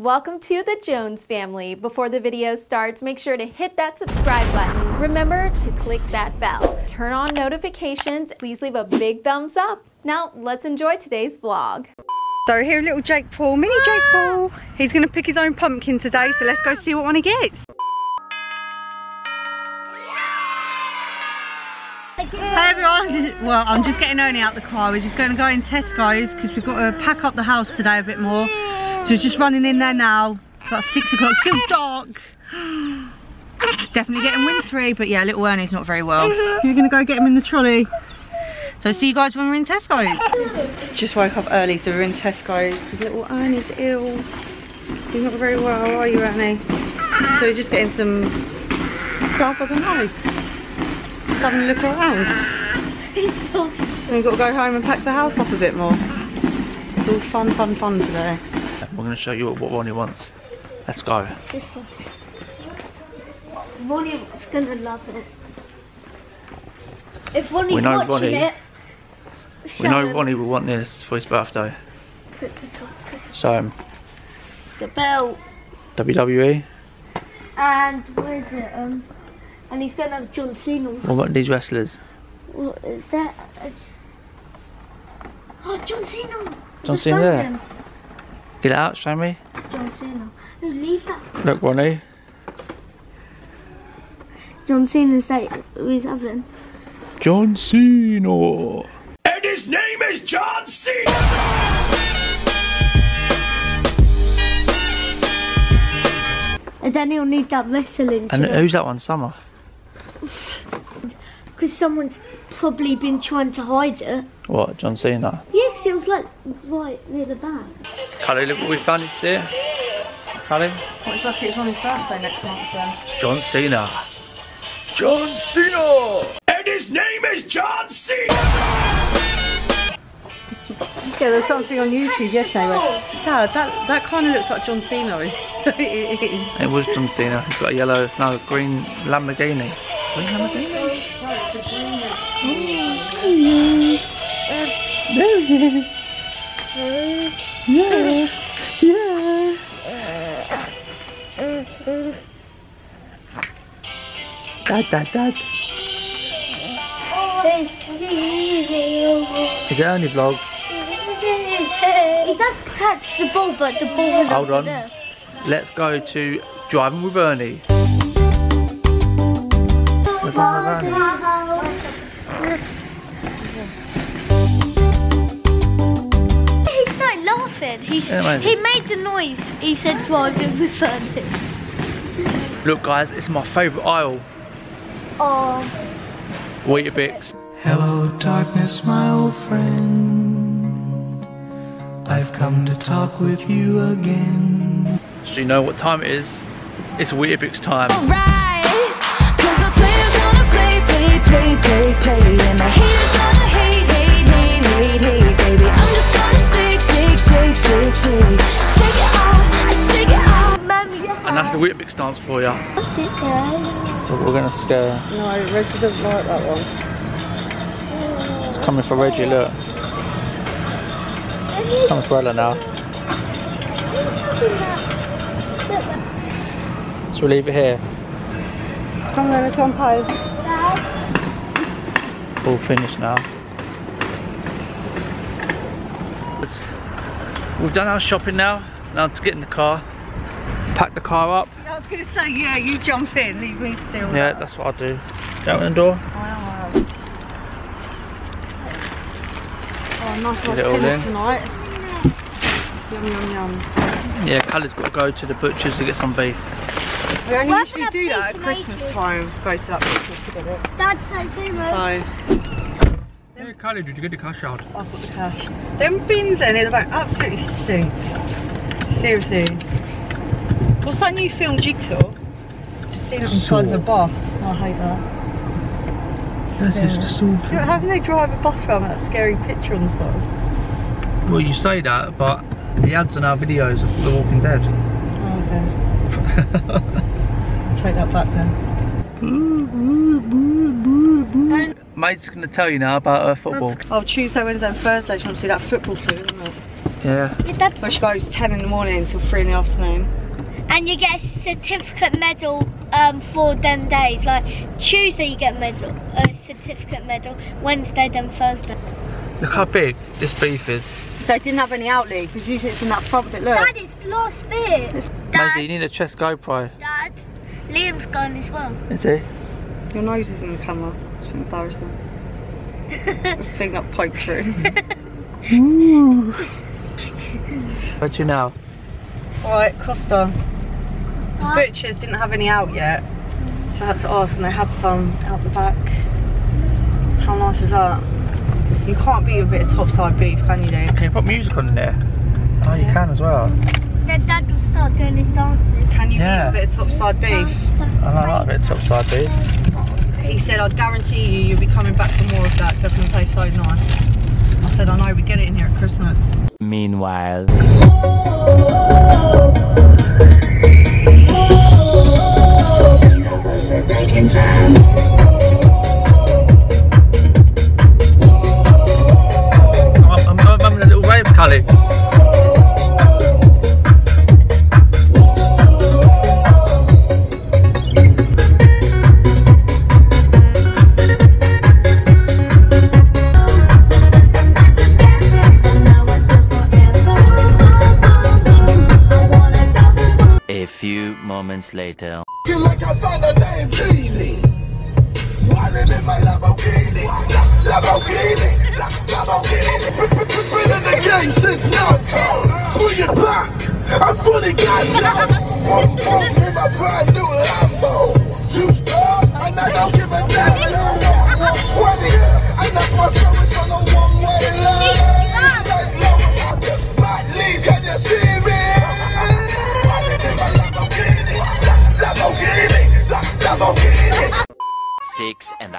Welcome to the Jones family. Before the video starts, make sure to hit that subscribe button. Remember to click that bell. Turn on notifications. Please leave a big thumbs up. Now, let's enjoy today's vlog. So here little Jake Paul, mini Jake ah! Paul. He's gonna pick his own pumpkin today, so let's go see what one he gets. Hi everyone. Well, I'm just getting Ernie out of the car. We're just going to go in Tesco's because we've got to pack up the house today a bit more. So we're just running in there now. It's about six o'clock, still dark. It's definitely getting wintry, but yeah, little Ernie's not very well. Mm-hmm. You're going to go get him in the trolley. So see you guys when we're in Tesco's. Just woke up early, so we're in Tesco's little Ernie's ill. He's not very well, are you, Ernie? So we're just getting some stuff, I don't know. Just having a look around. And we've got to go home and pack the house up a bit more. It's all fun, fun, fun today. We're going to show you what Ronnie wants. Let's go. This one. Ronnie's gonna love it. If Ronnie's We know watching Ronnie. it, We know him. Ronnie will want this for his birthday. Show him. the belt WWE. and what is it? Um, and he's gonna have John Cena. What about these wrestlers? What is that? Oh, John Cena. John Cena. Get it out, show me. John Cena. No, leave that. Look, Ronnie. John Cena's like he's having. John Cena. And his name is John Cena! And then he'll need that wrestling. And who's that one? Summer. Because someone's probably been trying to hide it. What? John Cena. Yes, it was like right near the back. Cully, look what we found. It's here. Cully. Well, it's lucky it's on his birthday next month then. John Cena. John Cena. And his name is John Cena! Yeah, there's something on YouTube yesterday where, Dad, that, that kind of looks like John Cena. So it is. It was John Cena. He's got a yellow, no, green Lamborghini. Green Lamborghini? There he is. Yeah. Yeah. Dad, dad, dad. Is it only vlogs? He does catch the ball, but the ball is Hold on. there. Let's go to driving with Ernie. We're with Ernie. He started laughing. He, Yeah, he made the noise. He said driving with Ernie. Look guys, it's my favourite aisle. Oh, Weetabix. Hello, darkness, my old friend. I've come to talk with you again. So you know what time it is? It's Weetabix time. Play, play, play, play, play. And the haters gonna hate, hate, hate, hate, hate, baby. I'm just gonna shake, shake, shake, shake, shake. Shake it off, shake it off. mommy. And that's the Weetabix dance for you. Okay. We're gonna scare. No, Reggie doesn't like that one. It's coming for Reggie, look. It's coming for Ella now. So we'll leave it here. Come on then, let's go and play. All finished now. We've done our shopping now. Now to get in the car. Pack the car up. I was going to say, yeah, you jump in, leave me with Yeah, that. that's what I'll do. Go out the door. Wow. Oh, nice Get it all in. tonight. Yum, yum, yum. Yeah, Callie's got to go to the butcher's to get some beef. We only Why usually do that at Christmas make time. Go to that business to get it. Dad said zero. So, Hey Callie, did you get the cash out? I've got the cash. Them bins in the back absolutely stink. Seriously. What's that new film, Jigsaw? Just seen it inside of a bus. Oh, I hate that. That's just a sword. You know, How can they drive a bus around with that scary picture on the side? Well, you say that, but the ads on our videos of The Walking Dead. Oh, okay. Take that back then. Mate's going to tell you now about her football. Oh, Tuesday, Wednesday and Thursday, you want to see that football soon, isn't it? Yeah. Your dad, Which goes 10 in the morning until 3 in the afternoon. and you get a certificate medal um, for them days. Like Tuesday you get a medal, a certificate medal. Wednesday, then Thursday. Look how big this beef is. They didn't have any out league because usually it's in that front bit, look. Dad, it's the last bit. Maisie, you need a chest GoPro. Dad, Liam's gone as well. Is he? Your nose is in the camera. It's embarrassing. this thing that poked through. Where'd you now? Alright, Costa. The What? butchers didn't have any out yet. So I had to ask and they had some out the back. How nice is that? You can't beat a bit of topside beef, can you, Dave? Can you put music on in there? Oh, you can as well. Then Dad will start doing his dances. Can you Yeah. beat a bit of topside beef? I like that bit of topside beef. He said, I'd guarantee you you'll be coming back for more of that 'cause that's going to taste so nice. I said, I know, we get it in here at Christmas. Meanwhile. I'm, I'm, I'm having a little wave, Cully. Feel like I found a genie. Wildin' in my Lamborghini. Lamborghini. Lamborghini. Been in the game since now. Bring it back. I'm fully you. One pump in my brand new Lambo. Two star, and I don't give a damn. 120, I knock my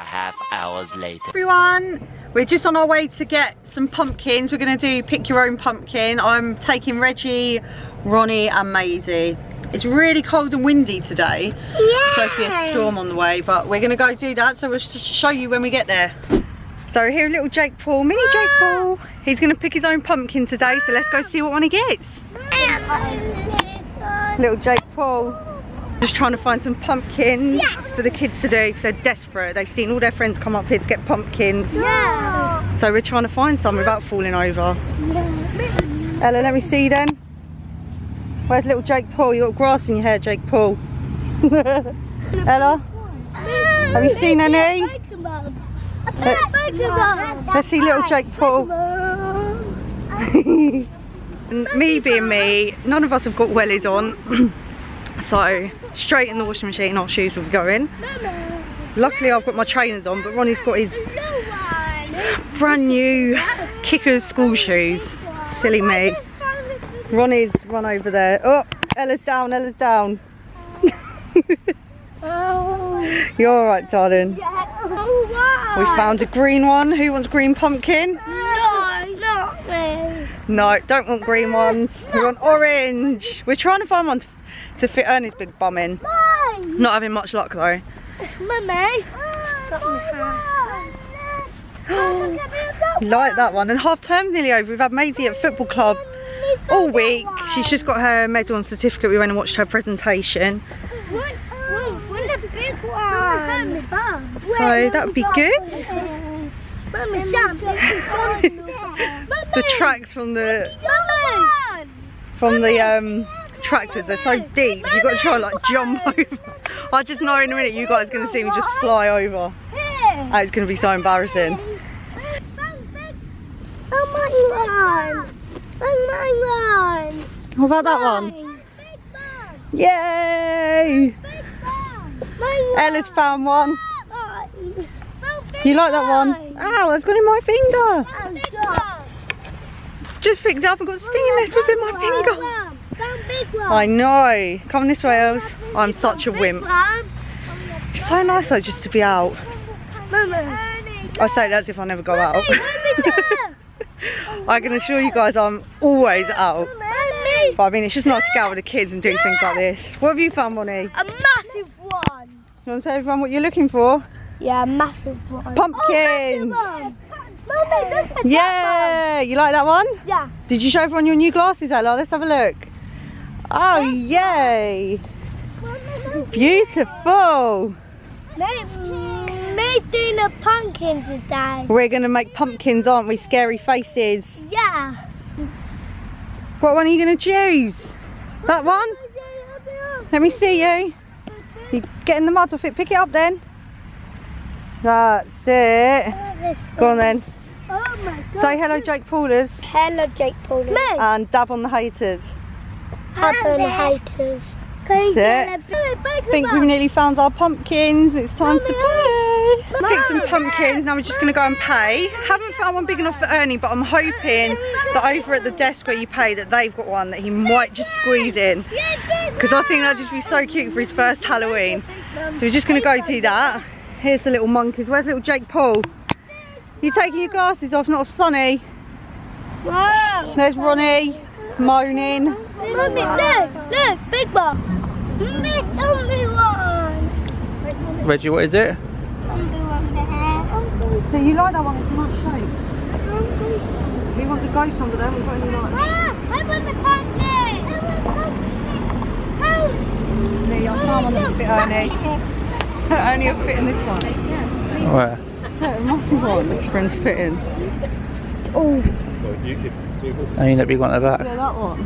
a half hours later. everyone. We're just on our way to get some pumpkins. We're going to do pick your own pumpkin. I'm taking Reggie, Ronnie and Maisie. It's really cold and windy today. It's supposed to be a storm on the way, but we're going to go do that. So we'll sh show you when we get there. So here little Jake Paul, mini Jake Paul. He's going to pick his own pumpkin today. So let's go see what one he gets. Little Jake Paul. Just trying to find some pumpkins for the kids to do because they're desperate. They've seen all their friends come up here to get pumpkins. Yeah. So we're trying to find some without falling over. Ella, let me see then. Where's little Jake Paul? You got grass in your hair, Jake Paul. Ella, have you seen any? Uh, Let's see little Jake Paul. Me being me, none of us have got wellies on. so straight in the washing machine, our shoes will be going. Luckily I've got my trainers on, but Ronnie's got his brand new kickers school shoes. Silly me. Ronnie's run over there. Oh, Ella's down, Ella's down. You're alright, darling. We found a green one. Who wants green pumpkin? No, not me. No, don't want green ones. We want orange. We're trying to find one to, to fit Ernie's big bum in. Mine. Not having much luck though. Mummy. You like that one. And half term nearly over. We've had Maisie at football club all week. She's just got her medal and certificate. We went and watched her presentation. What a big one. So that would be good. The tracks from the from the um tractors are so deep. You've got to try and like jump over. I just know in a minute you guys are going to see me just fly over. And it's going to be so embarrassing. Oh my one. Oh my one. What about that one? Yay! Ella's found one. You like that one? Ow, that's gone in my finger. Just picked up and got stinging nettles in my finger. I know. Come this way, Els. I'm such a wimp. It's so nice though just to be out. I say that as if I never go out. I can assure you guys I'm always out. But I mean, it's just nice to go out with the kids and do things like this. What have you found, Bonnie? A massive one. You want to tell everyone what you're looking for? Yeah, a massive one. Pumpkins! At Yeah, you like that one? that one. Yeah. Did you show everyone your new glasses, Ella? Let's have a look. Oh, yay! Beautiful. Make me a pumpkin today. We're going to make pumpkins, aren't we? Scary faces. Yeah. What one are you going to choose? That one? Let me see you. You get in the mud off it. Pick it up then. That's it. Go on then. Oh my god. Say hello, Jake Paulers. Hello, Jake Paul. Me. And dab on the haters. Happen haters. That's it. I think we've nearly found our pumpkins. It's time to pay. Picked some pumpkins. Now we're just going to go and pay. Haven't found one big enough for Ernie, but I'm hoping that over at the desk where you pay that they've got one that he might just squeeze in. Because I think that'd just be so cute for his first Halloween. So we're just going to go do that. Here's the little monkeys. Where's little Jake Paul? You taking your glasses off, not off Sonny? Wow. There's Ronnie moaning. Mummy, look, look, big one. Miss only one. Reggie, what is it? Only one there. Hey, you like that one? It's a nice shape. He wants a ghost under there. We've got any like. Ah, I want the pumpkin. I want the pumpkin. Lee, I found one that'll fit Ernie. Ernie will fit in this one. Where? No, massive one. This friend's fitting. Oh, I mean that big one at the back. yeah, that one.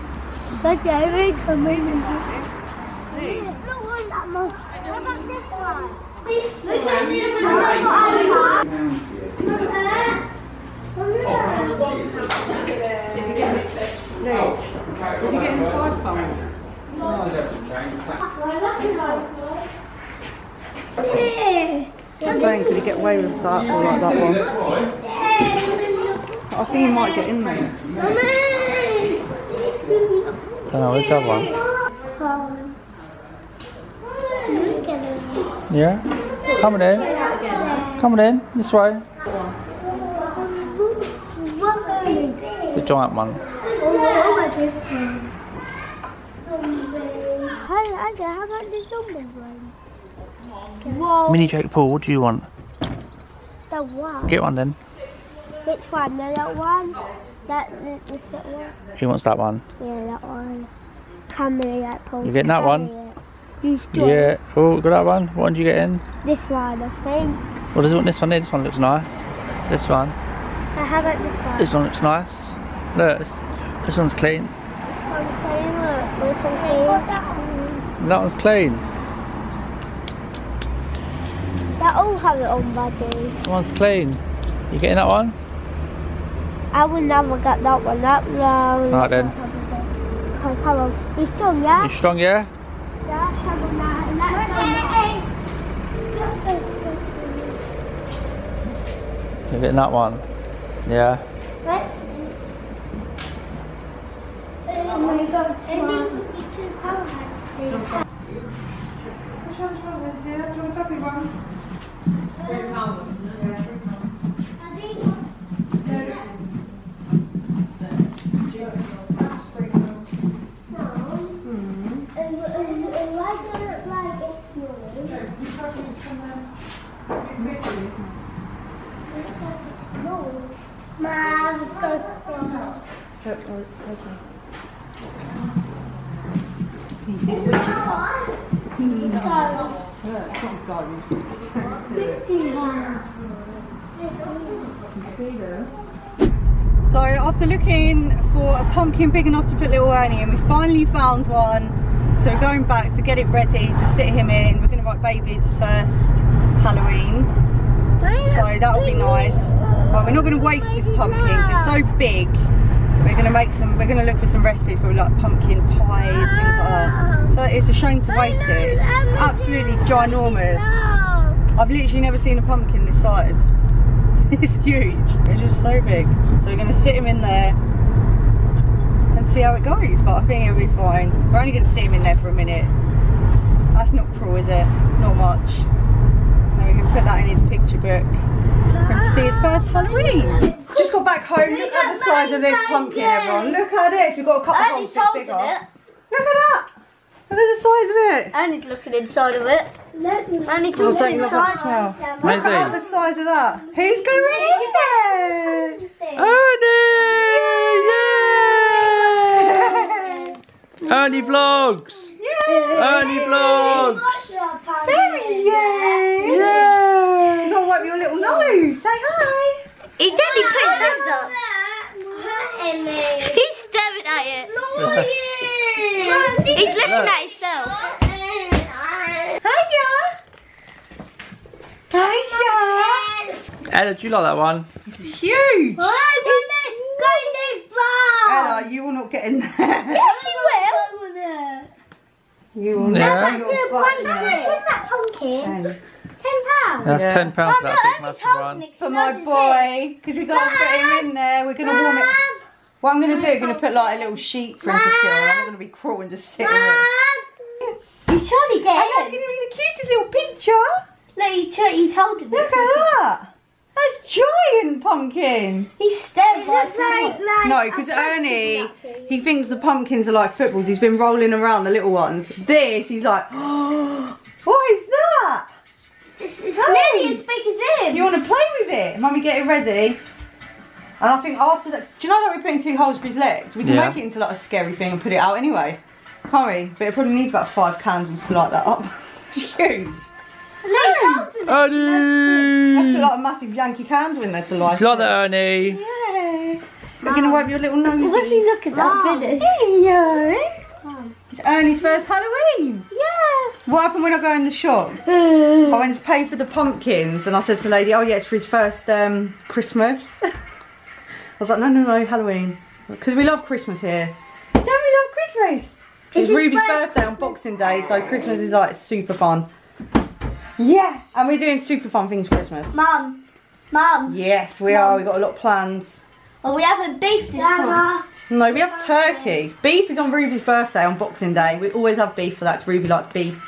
there. Got one for me. One for me. Get in that with it. No. This one. Everyone hates. Morning, Jake. What? Come on, Veronica. Put it in the bin. No, sorry, not Anna. But David, come in. Not one that much. How about this one? This Lee, did you get in five pounds? I'm saying, could he get away with that or like that one? I think he might get in there. Oh, where's have one? Yeah? Coming in. Coming in. This way. The giant one. How about the zombie one? Mini Jake Paul, what do you want? the one. Get one then. Which one? The that one? That this one? He wants that one. Yeah, that one. Camera that Paul. You getting that one? Carry it. You Yeah. Oh, got that one. What one do you get in? This one, I think. What does it want? This one here. This one looks nice. This one. Uh, how about this one? This one looks nice. Look, this, this one's clean. This one clean. Look, this one clean. that one. That one's clean. They all have it on, buddy. That one's clean. You getting that one? I will never get that one. That one. Alright then. Come, come on. You strong, yeah? You strong, yeah? Yeah, come on now. You're getting that one. Yeah. Let's. Oh my god. And then we can come back. Mom, go. He sees witches hat. Yeah, it's not So after looking for a pumpkin big enough to put little Ernie in, we finally found one. So we're going back to get it ready to sit him in. We're going to write baby's first Halloween. So that'll be nice. But we're not going to waste this pumpkin it's so big. We're going to make some, we're going to look for some recipes for like pumpkin pies, things like that. So it's a shame to waste it. It's absolutely ginormous. I've literally never seen a pumpkin this size. it's huge. It's just so big. So we're gonna sit him in there and see how it goes. But I think it'll be fine. We're only gonna sit him in there for a minute. That's not cruel, is it? Not much. And we can put that in his picture book for him to see his first Halloween. Just got back home. Look at the size of this pumpkin, everyone. Look at this. We've got a couple of Ernie's holes a holding bit bigger. it. Look at that. Look at the size of it. Annie's looking inside of it. Annie's Oh, looking don't look at the inside. smell. Look at the size of that. Who's going in there? Ernie! Ernie vlogs! Ernie vlogs! There he is. You gotta wipe your little nose. Say hi. He did, he put his hands up. He's staring at it. He's looking at himself. Hiya. Hiya. Ella, do you like that one? It's huge. Ella, you will not get in there. Yes, you will. You will Yeah. not. Your butt now. What's that pumpkin? And Ten pounds. That's Yeah. £10 for that big massive one. For my boy, because we got to put him in there. We're gonna warm it. What I'm gonna do, I'm gonna put like a little sheet for him to sit on. I'm gonna be cruel and just sit in it. He's trying to And get that's in. gonna be the cutest little picture. Look, he's, trying, he's holding Look at that. That's giant pumpkin. He's staring at it. No, because Ernie, he thinks the pumpkins are like footballs. He's been rolling around the little ones. This, he's like, oh, Mummy, get it ready. And I think after that, do you know that we're putting two holes for his legs? We can Yeah. make it into like a scary thing and put it out anyway. Can't we? But it probably needs about five candles to light that up. it's huge. No, he's holding it. Let's Ernie! put like a massive Yankee candle in there to light Do you like that, Ernie? Yeah. We're going to wipe your little nose. What's he looking at? Video? Hey, yo. It's Ernie's first Halloween. Yeah. What happened when I go in the shop? I went to pay for the pumpkins and I said to the lady, oh yeah, it's for his first um, Christmas. I was like, no, no, no, Halloween. Because we love Christmas here. Don't we love Christmas? It's his Ruby's birthday. birthday on Boxing Day, so Christmas is like super fun. Yeah, and we're doing super fun things Christmas. Mum. Mum. Yes, we are. We've got a lot of plans. Well, we haven't beef this time. No, we have turkey. Beef is on Ruby's birthday on Boxing Day. We always have beef for that 'cause Ruby likes beef.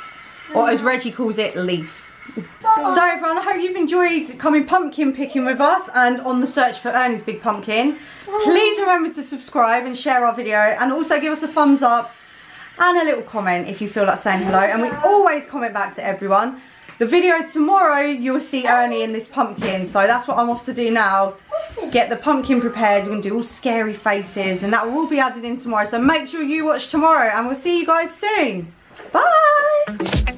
Or as Reggie calls it, leaf. So everyone, I hope you've enjoyed coming pumpkin picking with us and on the search for Ernie's Big Pumpkin. Please remember to subscribe and share our video and also give us a thumbs up and a little comment if you feel like saying hello. And we always comment back to everyone. The video tomorrow, you will see Ernie in this pumpkin. So that's what I'm off to do now. Get the pumpkin prepared. We're going to do all scary faces and that will all be added in tomorrow. So make sure you watch tomorrow and we'll see you guys soon. Bye.